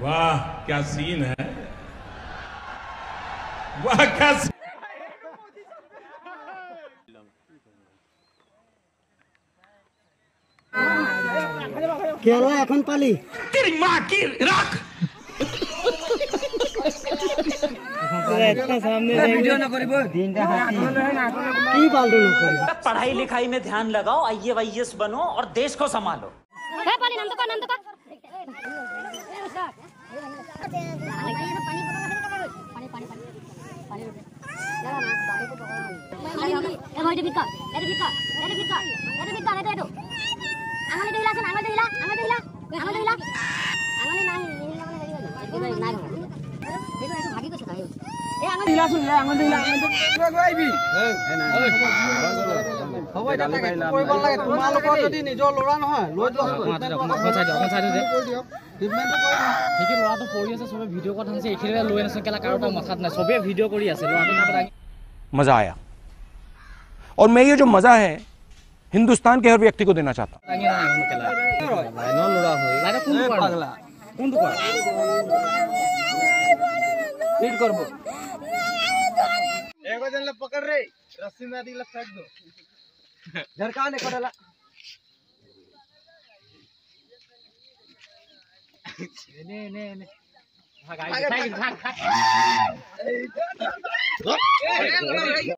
वाह क्या सीन है? वाह क्या सीन केला अखन पाली। तेरी माँ की रख। इतना सामने वीडियो ना की लोग पढ़ाई लिखाई में ध्यान लगाओ आईएएस बनो और देश को संभालो। पानी नंद का नंद का নাম তো কর পানি পানি পানি পানি এবার ভিকা এটা ভিকা এটা ভিকা এটা ভিকা এটা এটা আঙুলে দিলা শুন আঙুলে দিলা আঙুলে দিলা আঙুলে দিলা আঙুলে নাই নিহিলা মানে হেৰি নাই এইটো এইটো ভাগি গৈছে তাই এই আঙুলে দিলা শুন আঙুলে দিলা হ'ব এতিয়া তাকে কৰিব লাগে তোমালোকৰ যদি নিজৰ ল'ৰা নহয় লৈ যোৱা ট্ৰিটমেণ্টটো কৰি দিয়া। সেইখিনি ল'ৰাটো পৰি আছে চবে ভিডিঅ' কথা আছে এইখিনি লৈ আনিছে কেলা কাৰোবাৰ মাথাত নাই চবেই ভিডিঅ' কৰি আছে ল'ৰাটো তাৰ পৰা मज़ा आया और मैं ये जो मज़ा है हिंदुस्तान के हर व्यक्ति को देना चाहता हूँ भाईजान पकड़ रे. रस्सी में आदि फेंक दो झरका ने कोडला ने ने. ने भाग आई